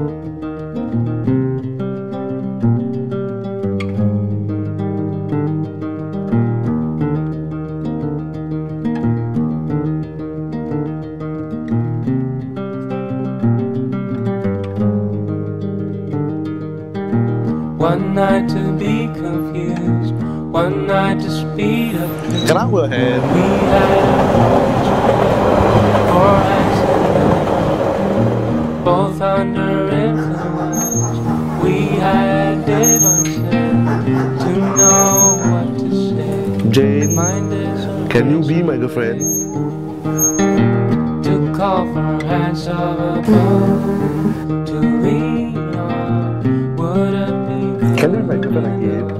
One night to be confused, one night to speed up. Can I wear hair? Jane, can you be my girlfriend? To call for hands of a to be your, would it be? Can I write it again?